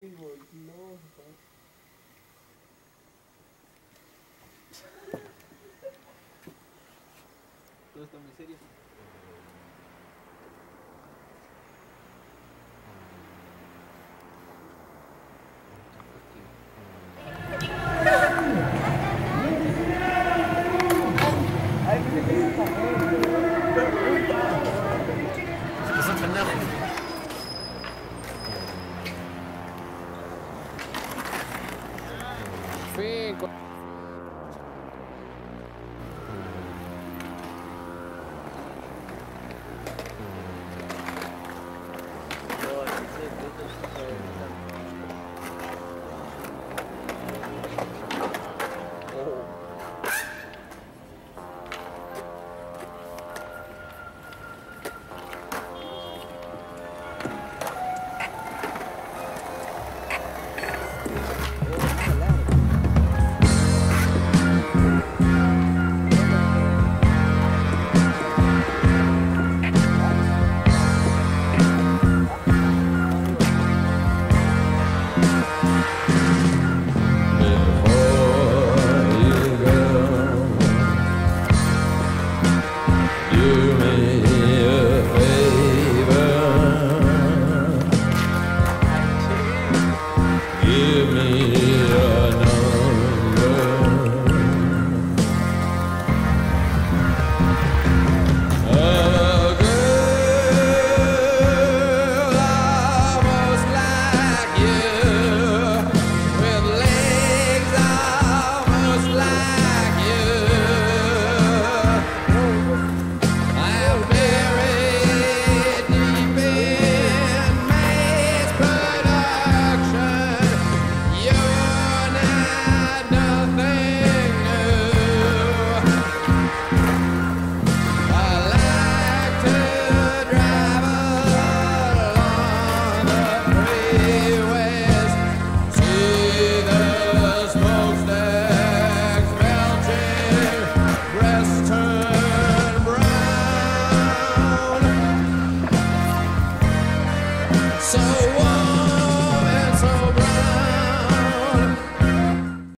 Todo Fin. Me